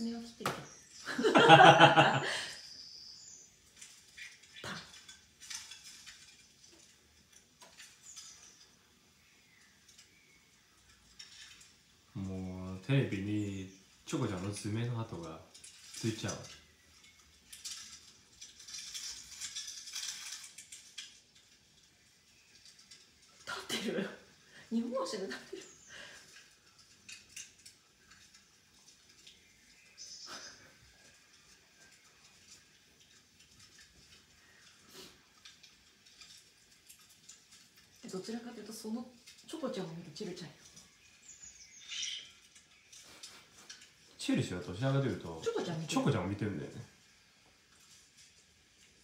爪は切ってるけどパもうテレビにチョコちゃんの爪の跡がついちゃう。立ってる。日本足で立ってるどちらかというとそのチョコちゃんを見るチルちゃんよチェルシーはどちらかというとチョコちゃん見てる。チョコちゃんを見てるんだよね。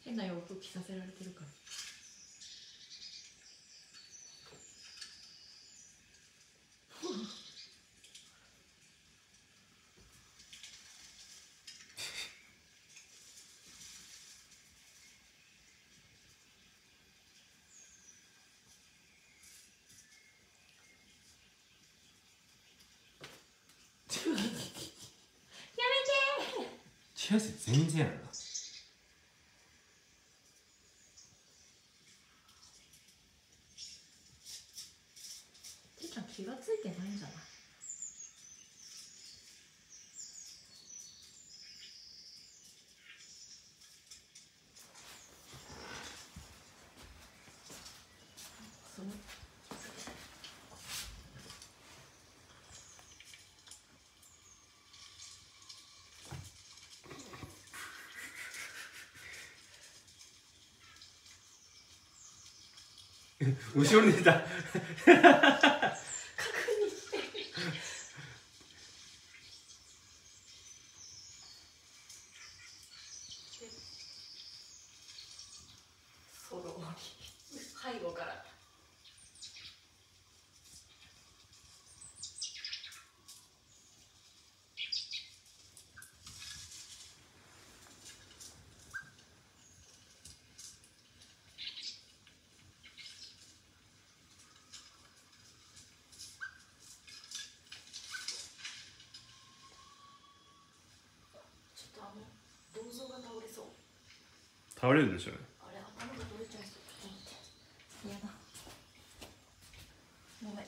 変な洋服着させられてるからやめてチェルシー全然やな。てちゃん気がついてないんじゃないそう後ろに出た確認してソロに背後からちょっとあの銅像が倒れそう倒れるでしょ。あれ？頭が取れちゃいそうちょっと待って嫌だごめん。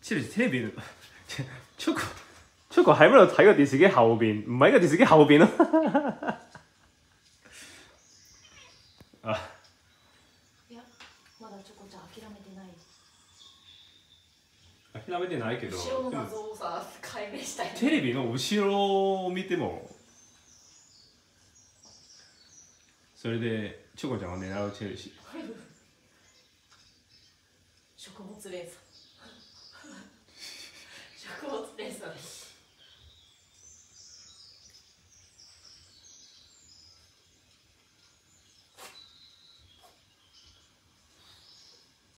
チェルシーテレビのチョコチョコ喺邊度睇個電視機後邊，唔喺個電視機後邊いやまだチョコちゃん諦めてない諦めてないけど後ろの謎をさ解明したい。テレビの後ろを見てもそれでチョコちゃんを狙うチェルシー。食物連鎖